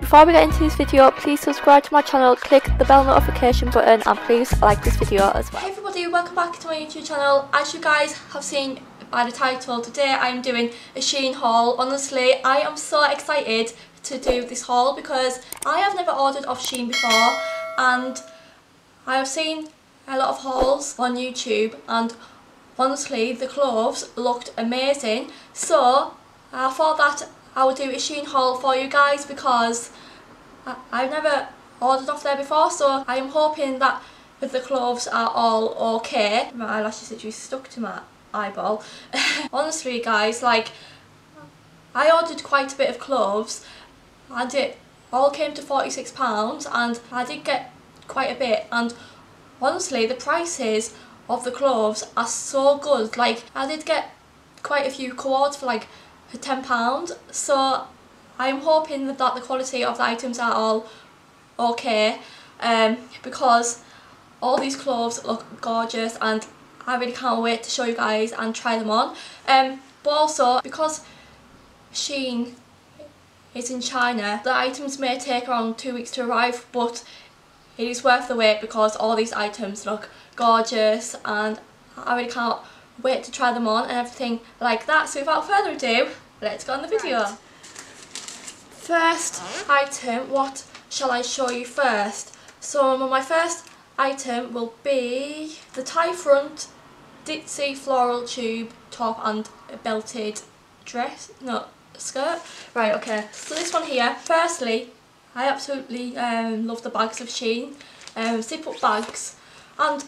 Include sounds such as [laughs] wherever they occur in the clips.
Before we get into this video, please subscribe to my channel, click the bell notification button and please like this video as well. Hey everybody, welcome back to my YouTube channel. As you guys have seen by the title, today I'm doing a Shein haul. Honestly, I am so excited to do this haul because I have never ordered off Shein before and I have seen a lot of hauls on YouTube and honestly the clothes looked amazing so I thought that I would do a Shein haul for you guys because I I've never ordered off there before so I am hoping that if the clothes are all okay. My eyelashes literally stuck to my eyeball. [laughs] honestly guys like I ordered quite a bit of clothes and it all came to £46 and I did get quite a bit and honestly the prices of the clothes are so good like I did get quite a few cords for like £10 so I'm hoping that the quality of the items are all okay um, because all these clothes look gorgeous and I really can't wait to show you guys and try them on. Um, but also because Shein is in China the items may take around two weeks to arrive but it is worth the wait because all these items look gorgeous and I really can't wait to try them on and everything like that. So without further ado, let's go on the video. Right. First item, what shall I show you first? So my first item will be the tie front ditzy floral tube top and belted dress, no, skirt. Right, okay, so this one here, firstly, I absolutely um, love the bags of Shein, um, zip up bags, and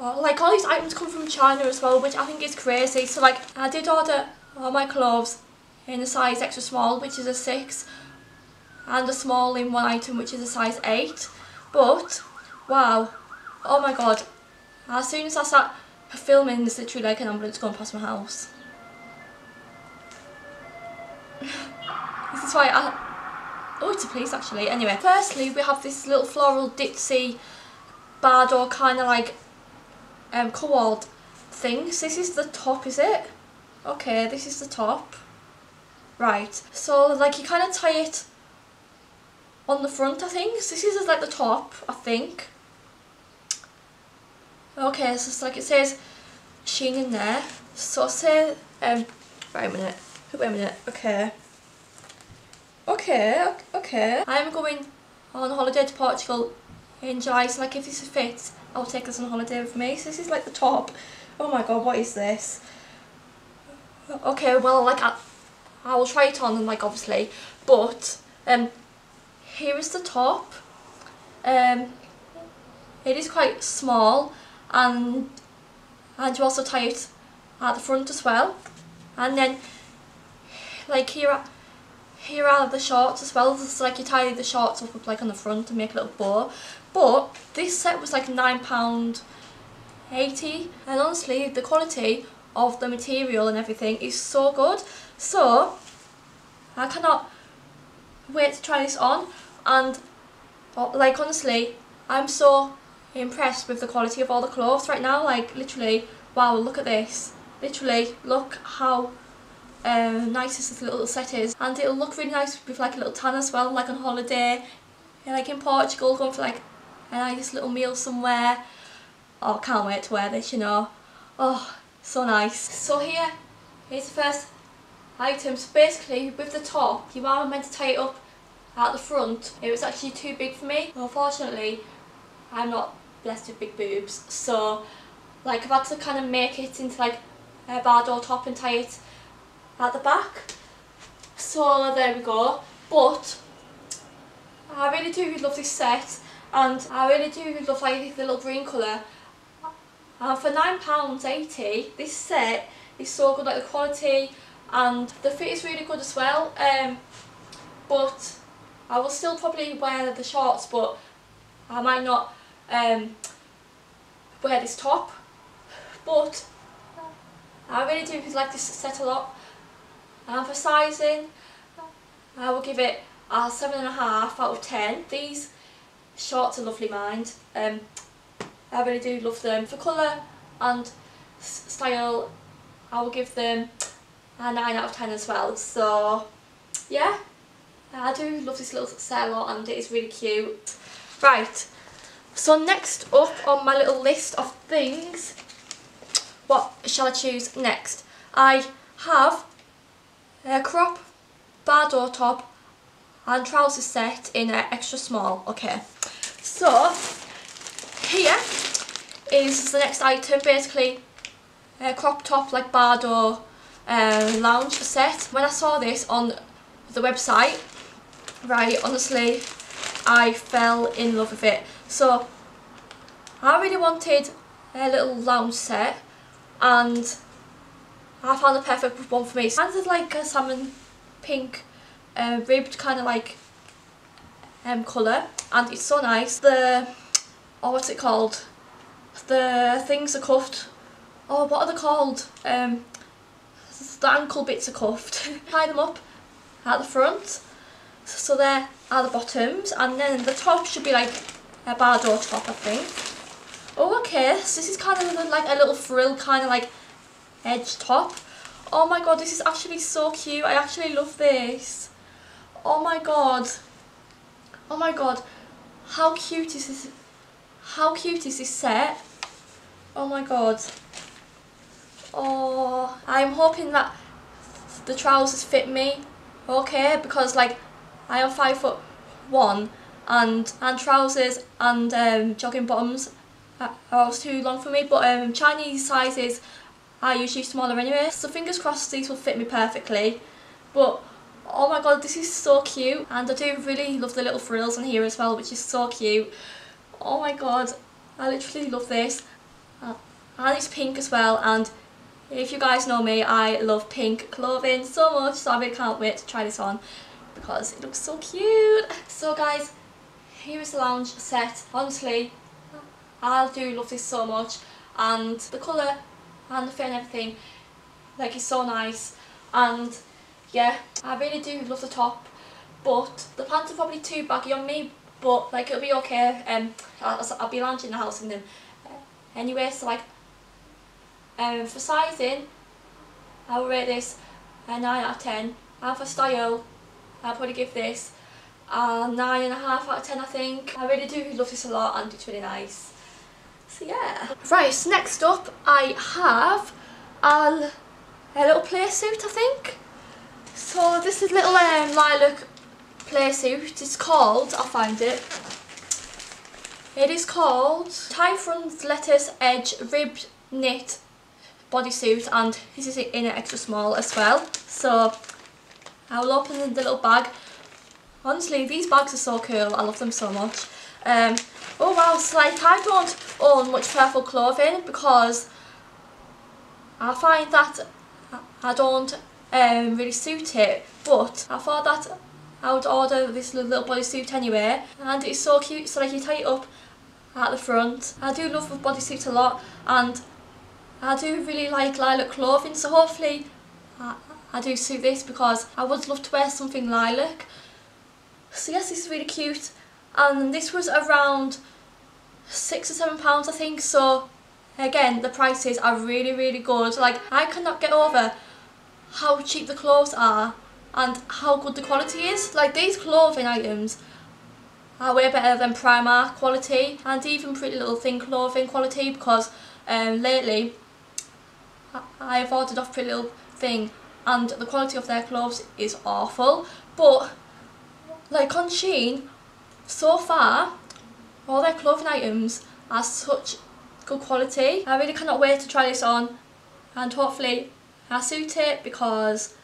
like all these items come from China as well, which I think is crazy. So like I did order all my clothes in a size extra small, which is a 6, and a small in one item, which is a size 8. But, wow, oh my god, as soon as I start filming, there's literally like an ambulance going past my house. [laughs] this is why I... Oh, it's a police actually. Anyway, firstly, we have this little floral ditzy Bardot kind of like um, things. This is the top, is it? Okay, this is the top. Right, so like you kind of tie it on the front, I think. This is like the top, I think. Okay, so it's like it says Shein in there. So say, um, wait a minute, wait a minute, okay. Okay, okay. I'm going on holiday to Portugal in July, so like if this fits, I'll take this on holiday with me. So this is like the top. Oh my god, what is this? Okay, well, like, I, I will try it on, and like, obviously, but, um, here is the top. Um, it is quite small, and, and you also tie it at the front as well. And then, like, here here are the shorts as well. It's like you tie the shorts up like on the front and make a little bow. But this set was like £9.80 and honestly the quality of the material and everything is so good. So I cannot wait to try this on and oh, like honestly I'm so impressed with the quality of all the clothes right now like literally wow look at this literally look how um, nice this little set is and it'll look really nice with like a little tan as well like on holiday like in Portugal going for like a nice little meal somewhere. Oh, can't wait to wear this, you know. Oh, so nice. So here, here's the first item. So basically, with the top, you are meant to tie it up at the front. It was actually too big for me. Unfortunately, I'm not blessed with big boobs. So, like, I've had to kind of make it into, like, a Bardot top and tie it at the back. So, there we go. But, I really do love this set and I really do love like the little green colour and for £9.80 this set is so good like the quality and the fit is really good as well um, but I will still probably wear the shorts but I might not um, wear this top but I really do like this set a lot and for sizing I will give it a 7.5 out of 10 these Shorts are lovely mind. Um, I really do love them. For colour and style, I will give them a 9 out of 10 as well. So, yeah. I do love this little set a lot and it is really cute. Right, so next up on my little list of things, what shall I choose next? I have a crop Bardot top and trouser set in an extra small. Okay, so here is the next item, basically a crop top like bardot uh, lounge set. When I saw this on the website, right, honestly, I fell in love with it. So I really wanted a little lounge set and I found the perfect one for me. It's kind of like a salmon pink uh, ribbed kind of like um, colour and it's so nice. The, oh what's it called? The things are cuffed. Oh what are they called? Um, the ankle bits are cuffed. [laughs] Tie them up at the front. So there are the bottoms and then the top should be like a bar bardot top I think. Oh okay, so this is kind of like a little frill kind of like edge top. Oh my god, this is actually so cute. I actually love this. Oh my god. Oh my god. How cute is this? How cute is this set? Oh my god. Oh, I'm hoping that the trousers fit me okay because like I am five foot one and and trousers and um, jogging bottoms are always too long for me but um, Chinese sizes are usually smaller anyway so fingers crossed these will fit me perfectly. But oh my god this is so cute and I do really love the little frills in here as well which is so cute. Oh my god I literally love this. Uh, and it's pink as well and if you guys know me I love pink clothing so much so I really can't wait to try this on because it looks so cute. So guys here is the lounge set honestly I do love this so much and the colour and the fit and everything. Like it's so nice. And yeah I really do love the top but the pants are probably too baggy on me but like it'll be okay. Um I'll, I'll be lounging in the house in them anyway so like um, for sizing I will rate this a 9 out of 10 and for style I'll probably give this a 9.5 out of 10 I think. I really do love this a lot and it's really nice so yeah. Right, next up I have a, little play suit I think. So this is little um, lilac play suit. It's called, I'll find it. It is called Tie Lettuce Edge Ribbed Knit bodysuit and this is in an extra small as well. So I will open the little bag. Honestly, these bags are so cool. I love them so much. Um, oh so like I don't own much purple clothing because I find that I don't um, really suit it but I thought that I would order this little bodysuit anyway and it's so cute so like you tie it up at the front. I do love bodysuits a lot and I do really like lilac clothing so hopefully I, I do suit this because I would love to wear something lilac. So yes, this is really cute and this was around six or seven pounds I think. So again the prices are really really good. Like I cannot get over how cheap the clothes are and how good the quality is. Like these clothing items are way better than Primark quality and even Pretty Little Thing clothing quality because um, lately I've ordered off Pretty Little Thing and the quality of their clothes is awful. But like on Shein so far all their clothing items are such good quality. I really cannot wait to try this on and hopefully I suit it because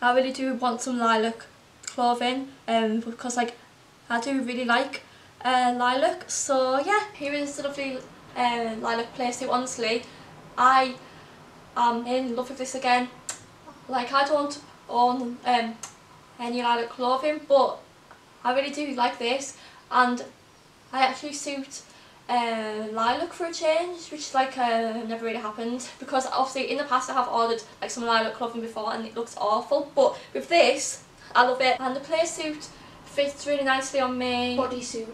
I really do want some lilac clothing um, because like I do really like uh, lilac. So yeah here is the lovely uh, lilac playsuit honestly. I am in love with this again. Like I don't own um, any lilac clothing but I really do like this and I actually suit uh, lilac for a change which like uh, never really happened because obviously in the past I have ordered like some lilac clothing before and it looks awful but with this I love it. And the play suit fits really nicely on me. Bodysuit.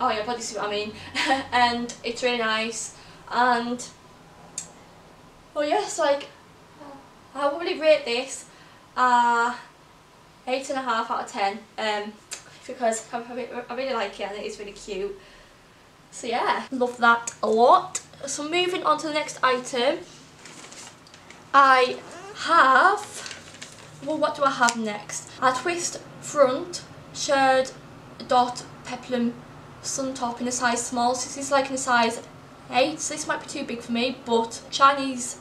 Oh yeah bodysuit I mean. [laughs] And it's really nice and oh yes like I would really rate this uh, eight and a half out of ten. Um, because I, I really like it and it is really cute. So yeah, love that a lot. So moving on to the next item, I have, well what do I have next? A twist front shirred dot peplum sun top in a size small. So this is like in a size 8, so this might be too big for me, but Chinese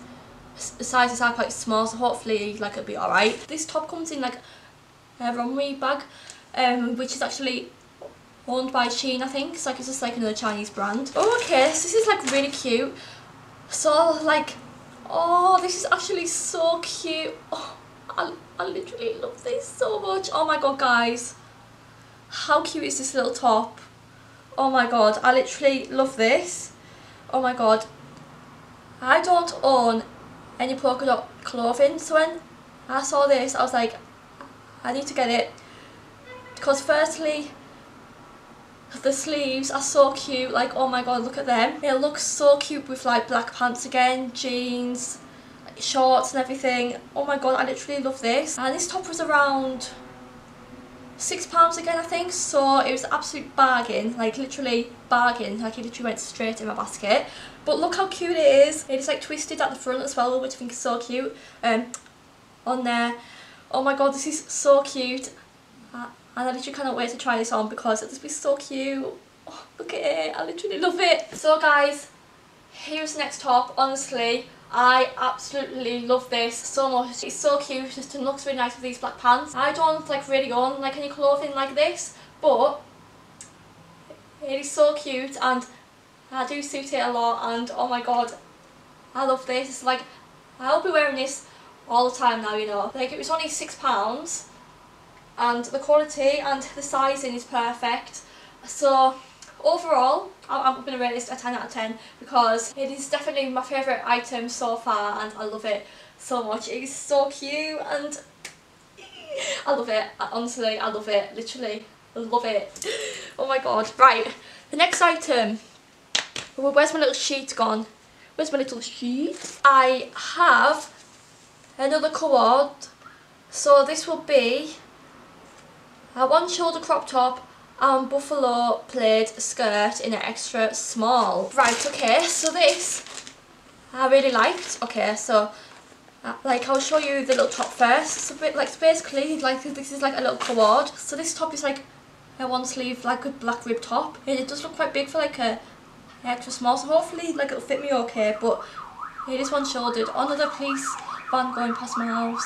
sizes are quite small, so hopefully like it'll be alright. This top comes in like a Romwe bag, um, which is actually owned by Shein I think, so like it's just like another Chinese brand. Oh, okay, so this is like really cute. So like, oh this is actually so cute. Oh, I, I literally love this so much. Oh my god guys, how cute is this little top? Oh my god, I literally love this. Oh my god. I don't own any polka dot clothing so when I saw this I was like I need to get it because firstly the sleeves are so cute like oh my god look at them. It looks so cute with like black pants again jeans shorts and everything. Oh my god I literally love this. And this top was around six pounds again I think. So it was absolute bargain like literally bargain. Like it literally went straight in my basket. But look how cute it is. It is like twisted at the front as well which I think is so cute um on there. Oh my god this is so cute and I literally cannot wait to try this on because it'll just be so cute oh, look at it I literally love it so guys here's the next top honestly I absolutely love this so much. It's so cute, just looks really nice with these black pants. I don't like really own like any clothing like this, but it is so cute and I do suit it a lot and oh my god, I love this. It's like, I'll be wearing this all the time now, you know. Like it was only £6 and the quality and the sizing is perfect. So overall, I'm, going to rate this a 10 out of 10 because it is definitely my favourite item so far and I love it so much. It is so cute and [laughs] I love it. Honestly, I love it. Literally, I love it. [laughs] Oh my god. Right, the next item. where's my little sheet gone? Where's my little sheet? I have another cord. So this will be a one shoulder crop top and buffalo plaid skirt in an extra small. Right, okay, so this I really liked. Okay, so uh, like I'll show you the little top first. So bit like basically like this is like a little cord. So this top is like a one sleeve like a black rib top. And it does look quite big for like a extra small. So hopefully like it'll fit me okay. But it is one shouldered. Another police van going past my house.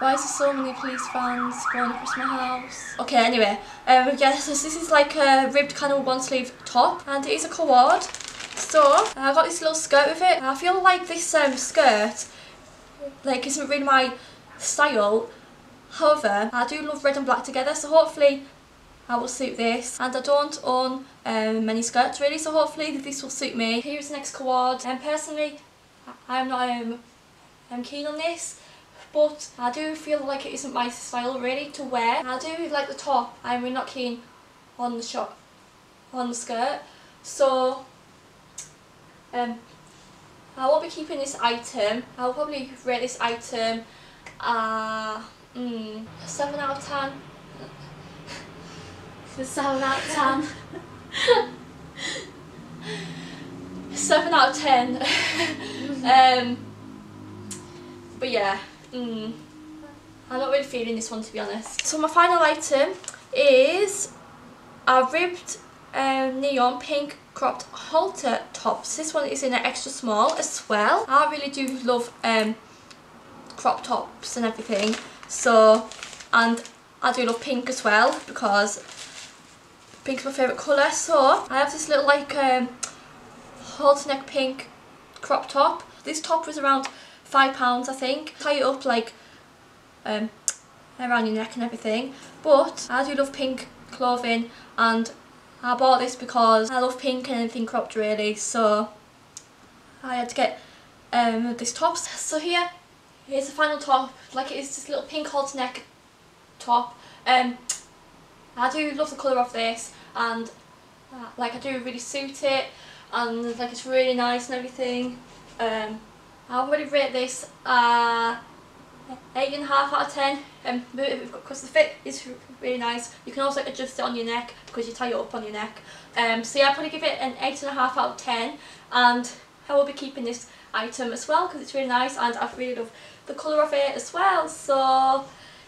Why is there so many police vans going across my house? Okay, anyway, um, yes, this is like a ribbed kind of one sleeve top and it is a cord. So, I got this little skirt with it. I feel like this um, skirt like isn't really my style. However, I do love red and black together, so hopefully I will suit this. And I don't own um, many skirts really, so hopefully this will suit me. Here's the next cord. And personally, I'm not um, I'm keen on this but I do feel like it isn't my style really to wear. I do like the top, I'm really not keen on the shot, on the skirt. So, um, I won't be keeping this item. I'll probably rate this item uh, mm, 7 out of 10. [laughs] 7 out of 10. [laughs] 7 out of 10. [laughs] um, but yeah. Mm, I'm not really feeling this one to be honest. So my final item is a ribbed um, neon pink cropped halter tops. This one is in an extra small as well. I really do love um, crop tops and everything. So, and I do love pink as well because pink is my favourite colour. So, I have this little like um, halter neck pink crop top. This top was around five pounds I think. Tie it up like um, around your neck and everything. But I do love pink clothing and I bought this because I love pink and anything cropped really so I had to get um, this top. [laughs] So here, here's the final top. Like it is this little pink halter neck top. Um, I do love the colour of this and uh, like I do really suit it and like it's really nice and everything. Um, I'll probably rate this uh, eight and a half out of ten um, because the fit is really nice. You can also adjust it on your neck because you tie it up on your neck. Um, so yeah I'll probably give it an eight and a half out of ten and I will be keeping this item as well because it's really nice and I really love the colour of it as well. So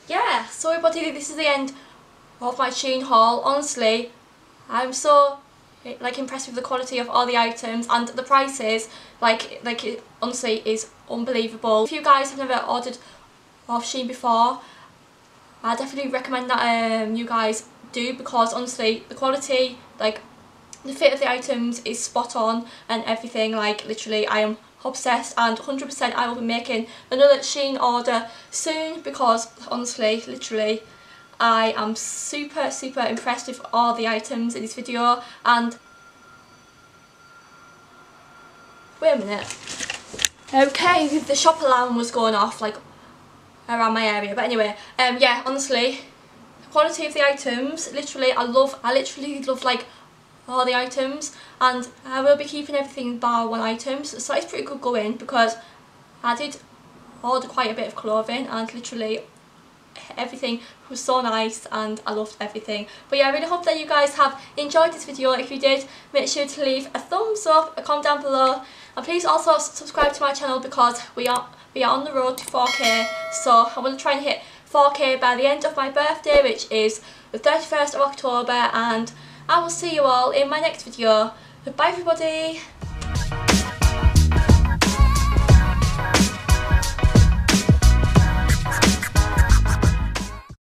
yeah so everybody this is the end of my Shein haul. Honestly I'm so like impressed with the quality of all the items and the prices like like it honestly is unbelievable. If you guys have never ordered off Shein before I definitely recommend that um, you guys do because honestly the quality like the fit of the items is spot on and everything. Like literally I am obsessed and 100% I will be making another Shein order soon because honestly literally I am super super impressed with all the items in this video and wait a minute. Okay the shop alarm was going off like around my area but anyway um yeah honestly quality of the items literally I love I literally love like all the items and I will be keeping everything bar one items so it's pretty good going because I did order quite a bit of clothing and literally everything was so nice and I loved everything. But yeah I really hope that you guys have enjoyed this video. If you did make sure to leave a thumbs up a comment down below. And please also subscribe to my channel because we are we are on the road to 4k so I want to try and hit 4k by the end of my birthday which is the 31st of October. And I will see you all in my next video. Bye everybody!